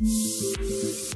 Müzik